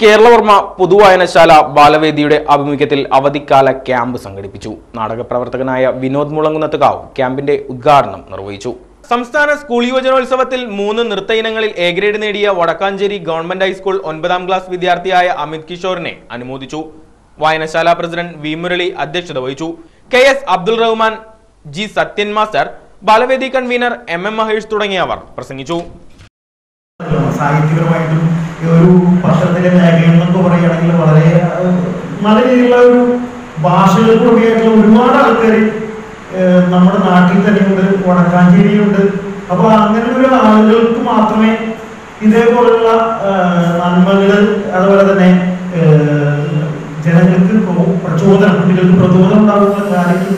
കേരളവർമ്മ പൊതുവായനശാല ബാലവേദിയുടെ ആഭിമുഖ്യത്തിൽ അവധിക്കാല ക്യാമ്പ് സംഘടിപ്പിച്ചു. നാടകപ്രവർത്തകനായ വിനോദ് മുളങ്ങുന്നത്തുകാവ് ക്യാമ്പിന്റെ ഉദ്ഘാടനം നിർവഹിച്ചു. സംസ്ഥാന സ്കൂൾ യുവജനോത്സവത്തിൽ മൂന്ന് നൃത്ത ഇനങ്ങളിൽ എ ഗ്രേഡ് നേടിയ വടക്കാഞ്ചേരി ഗവൺമെന്റ് ഹൈസ്കൂൾ ഒൻപതാം ക്ലാസ് വിദ്യാർത്ഥിയായ അമിത് കിഷോറിനെ അനുമോദിച്ചു. വായനശാല പ്രസിഡന്റ് വി മുരളി അധ്യക്ഷത വഹിച്ചു. K S Abdul Rahman G Sathyan master Balavedi convener M M Mahesh തുടങ്ങിയവർ പ്രസംഗിച്ചു. സാഹിത്യപരമായിട്ടും ഒരു പത്രത്തിന്റെ മേഖല എന്നൊക്കെ പറയുകയാണെങ്കിൽ വളരെ നല്ല രീതിയിലുള്ള ഒരു ഭാഷകൾക്ക് കൂടിയായിട്ടുള്ള ഒരുപാട് ആൾക്കാർ നമ്മുടെ നാട്ടിൽ തന്നെയുണ്ട് വടക്കാഞ്ചേരിയുണ്ട് അപ്പൊ അങ്ങനെയുള്ള ആളുകൾക്ക് മാത്രമേ ഇതേപോലുള്ള നന്മകൾ അതുപോലെ തന്നെ ജനങ്ങൾക്ക് പ്രോ- പ്രചോദനം കുട്ടികൾക്ക് പ്രചോദനം ഉണ്ടാകുന്ന കാര്യങ്ങൾ